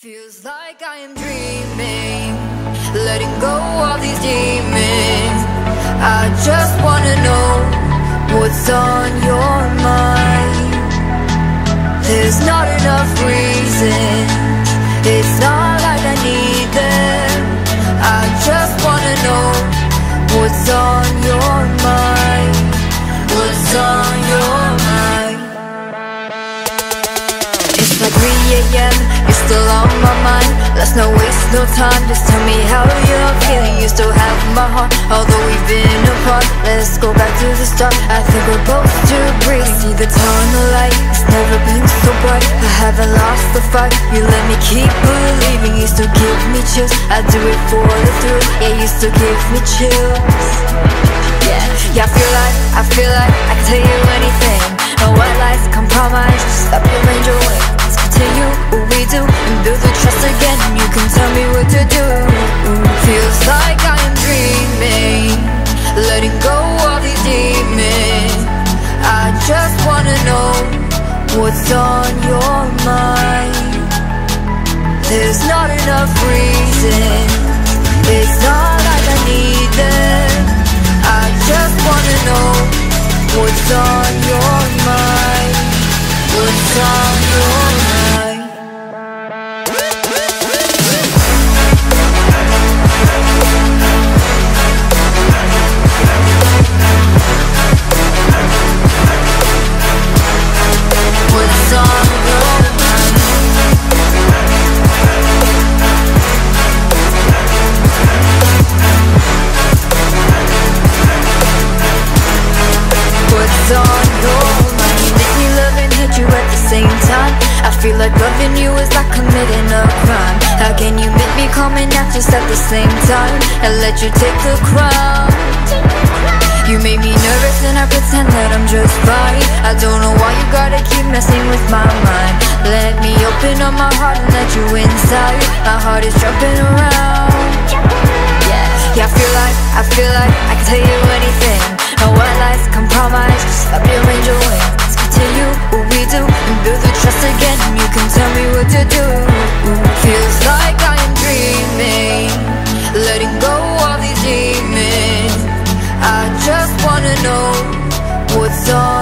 Feels like I am dreaming, letting go of these demons. I just wanna know what's on your mind. There's not enough reasons, it's not like I need them. I just wanna know what's on your mind. What's on your mind? It's like 3 a.m. Let's not waste no time. Just tell me how you're feeling. You still have my heart, although we've been apart. Let's go back to the start. I think we're both too brief. See the tunnel light. It's never been so bright. I haven't lost the fight. You let me keep believing. You still give me chills. I do it for the thrill. Yeah, you still give me chills. Yeah, yeah, I feel like, I feel like I not enough reason. It's not feel like loving you is like committing a crime. How can you make me come and just at the same time? And let you take the crown. You make me nervous and I pretend that I'm just fine. I don't know why you gotta keep messing with my mind. Let me open up my heart and let you inside. My heart is jumping around know what's on